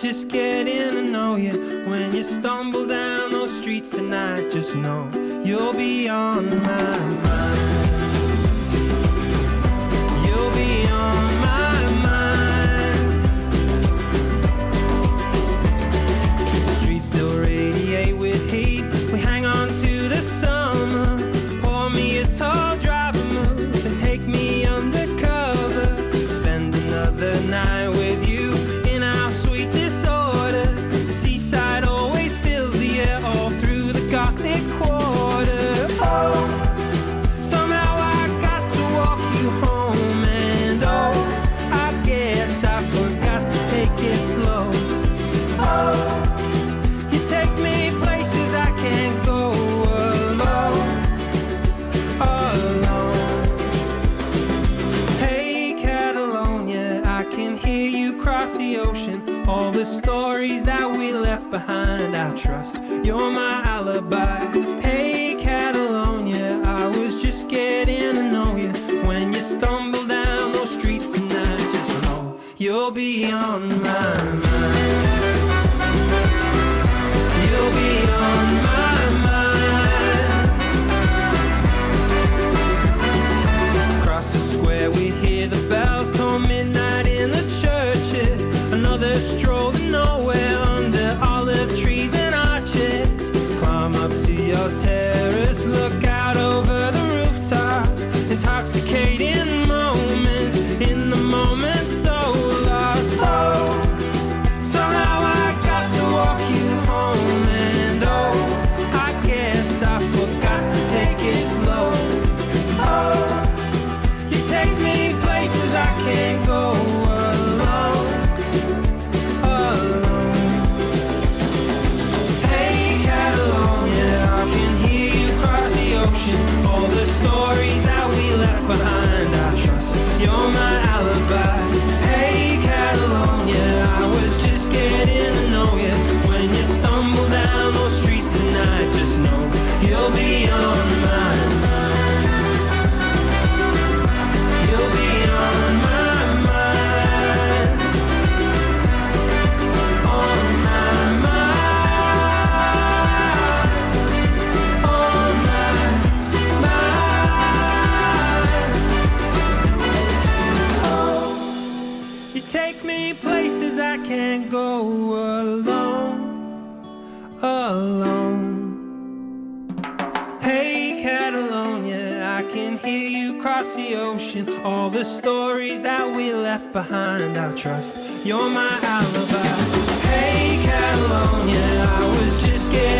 just getting to know you. When you stumble down those streets tonight, just know you'll be on my mind. The stories that we left behind, I trust you're my alibi. Stroll nowhere under olive stories that we left behind, I trust you're my alibi. Hey Catalonia, I was just getting to know you. When you stumble down those streets tonight, just know you'll be on You take me places I can't go alone, alone. Hey, Catalonia, I can hear you cross the ocean. All the stories that we left behind, I trust you're my alibi. Hey, Catalonia, I was just getting.